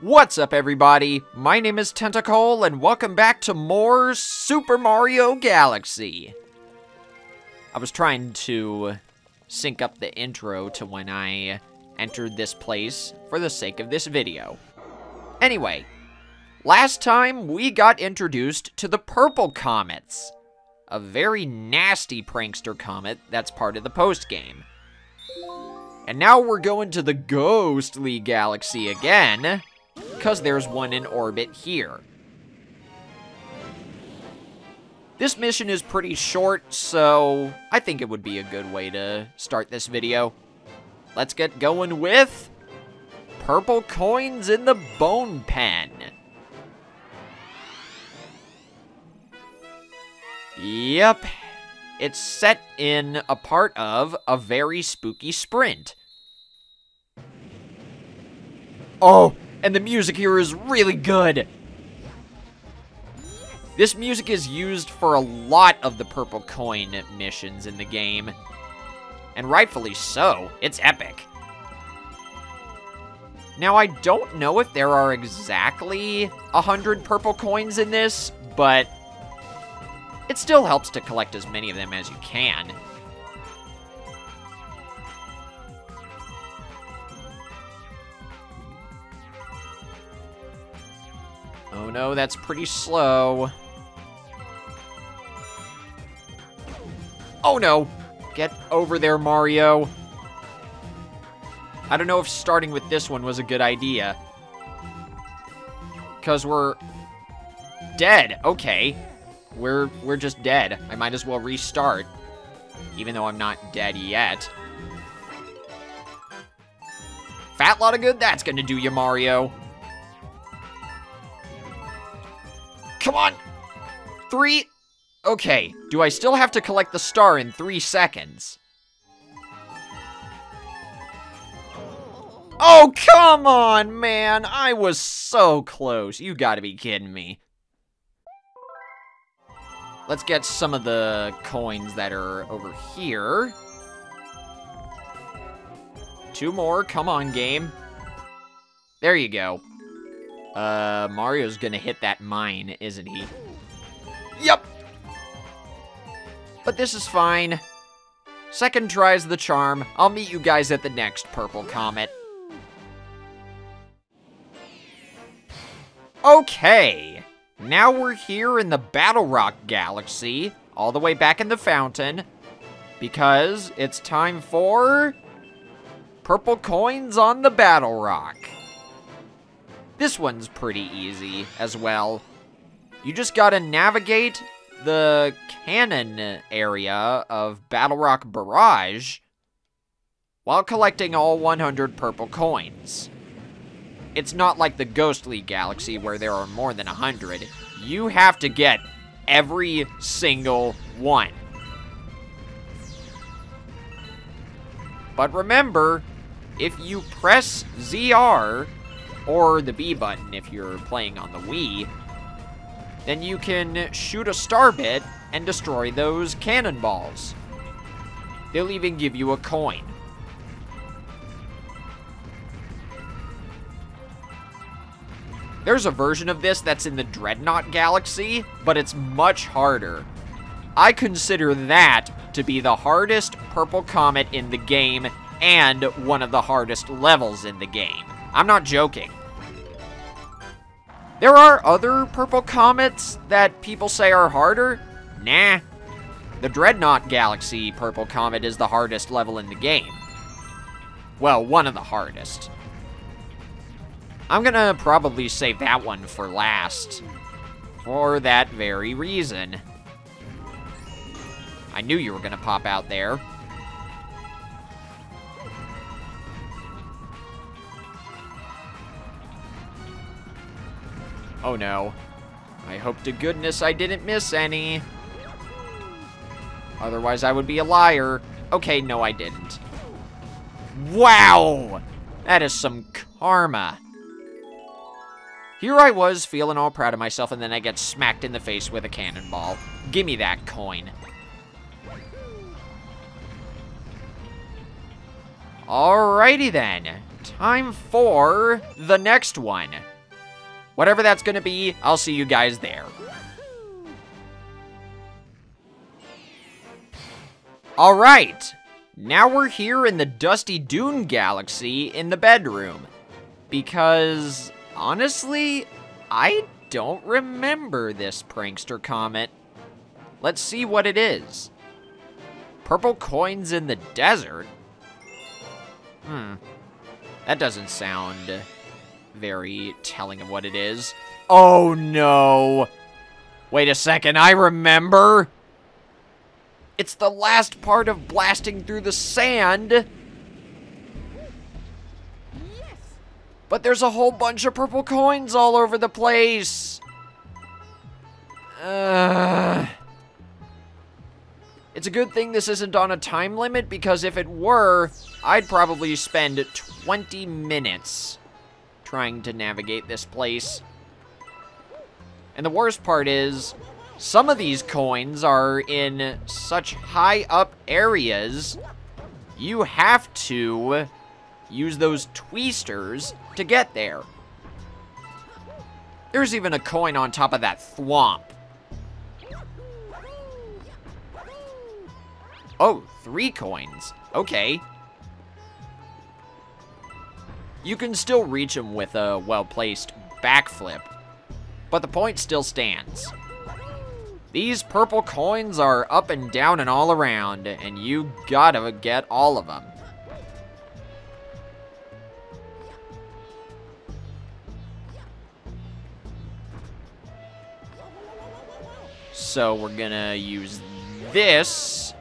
What's up, everybody? My name is TentaCole, and welcome back to more Super Mario Galaxy. I was trying to sync up the intro to when I entered this place for the sake of this video. Anyway, last time we got introduced to the Purple Comets, a very nasty prankster comet that's part of the post-game. And now we're going to the Ghostly Galaxy again, because there's one in orbit here. This mission is pretty short, so I think it would be a good way to start this video. Let's get going with purple coins in the bone pen. Yep, it's set in a part of a very spooky sprint. Oh, and the music here is really good. This music is used for a lot of the purple coin missions in the game. And rightfully so. It's epic. Now, I don't know if there are exactly a 100 purple coins in this, but it still helps to collect as many of them as you can. Oh no, that's pretty slow. Oh no! Get over there, Mario. I don't know if starting with this one was a good idea. Because we're dead. Okay. We're we're just dead. I might as well restart. Even though I'm not dead yet. Fat lot of good that's gonna do you, Mario. Three? Okay, do I still have to collect the star in three seconds? Oh, come on, man! I was so close. You gotta be kidding me. Let's get some of the coins that are over here. Two more. Come on, game. There you go. Uh, Mario's gonna hit that mine, isn't he? Yep! But this is fine. Second try's the charm. I'll meet you guys at the next Purple Comet. Okay. Now we're here in the Battlerock Galaxy, all the way back in the fountain, because it's time for purple coins on the Battle Rock. This one's pretty easy as well. You just gotta navigate the cannon area of Battlerock Barrage while collecting all 100 purple coins. It's not like the Ghostly Galaxy where there are more than 100. You have to get every single one. But remember, if you press ZR, or the B button if you're playing on the Wii, then you can shoot a star bit and destroy those cannonballs. They'll even give you a coin. There's a version of this that's in the Dreadnought Galaxy, but it's much harder. I consider that to be the hardest Purple Comet in the game and one of the hardest levels in the game. I'm not joking. There are other purple comets that people say are harder. Nah. The Dreadnought Galaxy Purple Comet is the hardest level in the game. Well, one of the hardest. I'm gonna probably save that one for last. For that very reason. I knew you were gonna pop out there. Oh no. I hope to goodness I didn't miss any. Otherwise I would be a liar. Okay, no I didn't. Wow! That is some karma. Here I was, feeling all proud of myself, and then I get smacked in the face with a cannonball. Gimme that coin. Alrighty then. time for the next one. Whatever that's gonna be, I'll see you guys there. Alright, now we're here in the Dusty Dune Galaxy in the bedroom. Because, honestly, I don't remember this prankster comet. Let's see what it is. Purple coins in the desert? Hmm. That doesn't sound very telling of what it is. Oh no! Wait a second, I remember! It's the last part of blasting through the sand! But there's a whole bunch of purple coins all over the place! Uh, it's a good thing this isn't on a time limit, because if it were, I'd probably spend 20 minutes trying to navigate this place. And the worst part is, some of these coins are in such high up areas, you have to use those tweesters to get there. There's even a coin on top of that thwomp. Oh, three coins. Okay. You can still reach him with a well-placed backflip, but the point still stands. These purple coins are up and down and all around, and you gotta get all of them. So we're gonna use this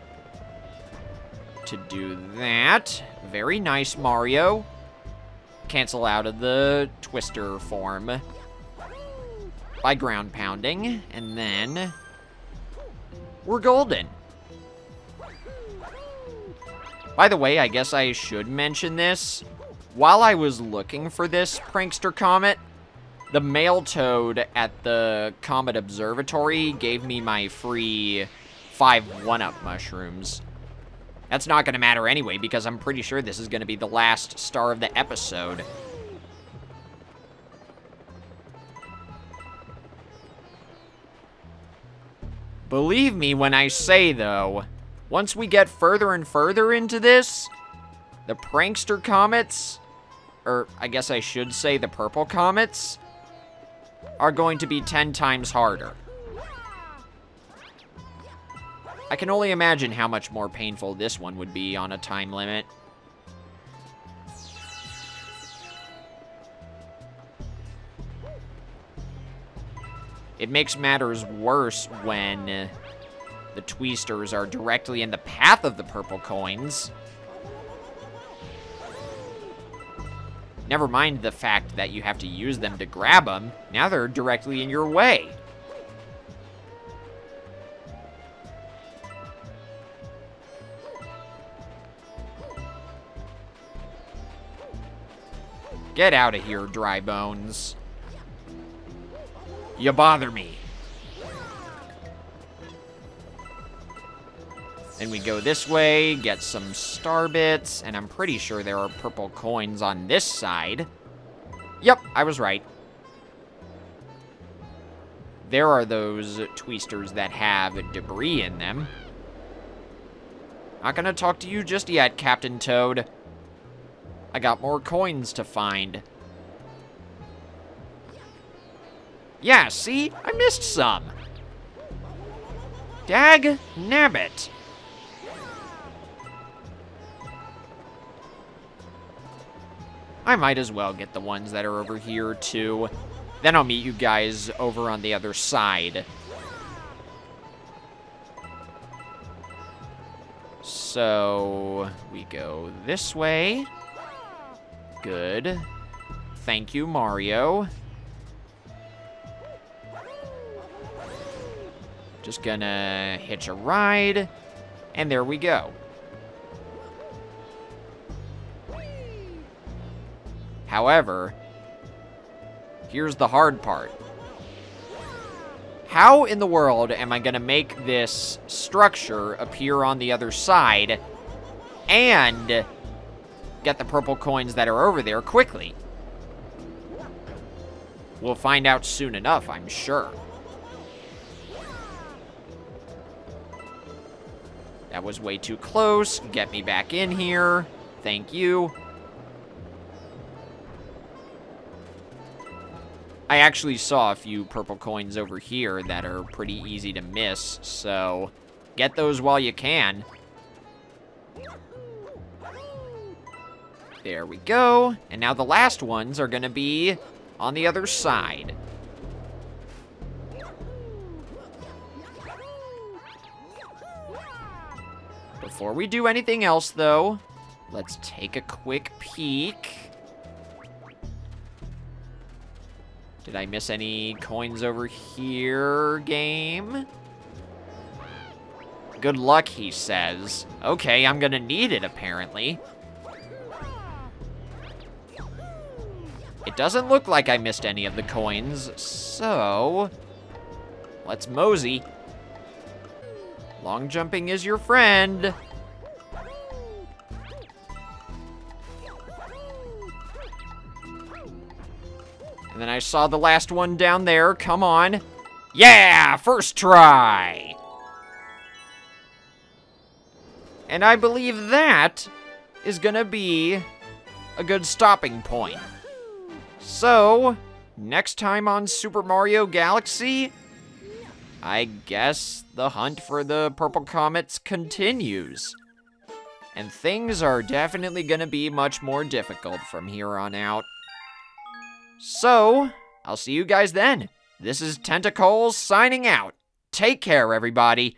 to do that. Very nice, Mario. Cancel out of the twister form by ground pounding, and then we're golden. By the way, I guess I should mention this. While I was looking for this prankster comet, the male toad at the Comet Observatory gave me my free five 1-up mushrooms. That's not going to matter anyway, because I'm pretty sure this is going to be the last star of the episode. Believe me when I say, though, once we get further and further into this, the prankster comets, or I guess I should say the purple comets, are going to be 10 times harder. I can only imagine how much more painful this one would be on a time limit. It makes matters worse when uh, the tweesters are directly in the path of the purple coins. Never mind the fact that you have to use them to grab them. Now they're directly in your way. Get out of here, dry bones. You bother me. And we go this way, get some star bits, and I'm pretty sure there are purple coins on this side. Yep, I was right. There are those tweesters that have debris in them. Not gonna talk to you just yet, Captain Toad. I got more coins to find. Yeah, see? I missed some. Dag nabbit. I might as well get the ones that are over here, too. Then I'll meet you guys over on the other side. So, we go this way. Good. Thank you, Mario. Just gonna hitch a ride. And there we go. However, here's the hard part. How in the world am I going to make this structure appear on the other side and get the purple coins that are over there quickly. We'll find out soon enough, I'm sure. That was way too close. Get me back in here. Thank you. I actually saw a few purple coins over here that are pretty easy to miss, so get those while you can. There we go. And now the last ones are to be on the other side. Before we do anything else, though, let's take a quick peek. Did I miss any coins over here, game? Good luck, he says. Okay, I'm gonna need it, apparently. It doesn't look like I missed any of the coins, so... Let's mosey. Long jumping is your friend. And then I saw the last one down there. Come on. Yeah, first try. And I believe that is gonna be a good stopping point. So, next time on Super Mario Galaxy, I guess the hunt for the Purple Comets continues. And things are definitely gonna be much more difficult from here on out. So, I'll see you guys then. This is TentaCole's signing out. Take care, everybody.